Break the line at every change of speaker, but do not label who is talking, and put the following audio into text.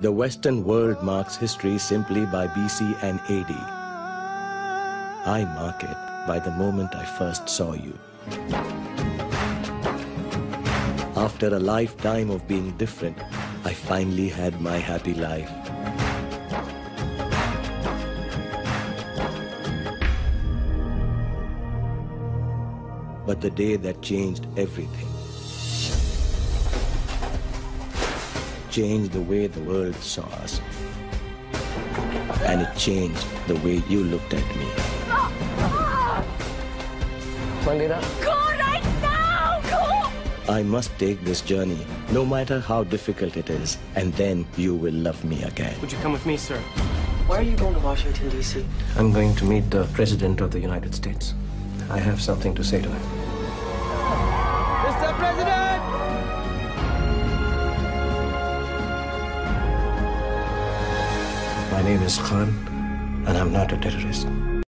The Western world marks history simply by BC and AD. I mark it by the moment I first saw you. After a lifetime of being different, I finally had my happy life. But the day that changed everything, changed the way the world saw us, and it changed the way you looked at me. Mandira,
Go right now! Go!
I must take this journey, no matter how difficult it is, and then you will love me again.
Would you come with me, sir?
Why are you going to Washington, D.C.?
I'm going to meet the President of the United States. I have something to say to him.
Mr. President!
My name is Khan, and I'm not a terrorist.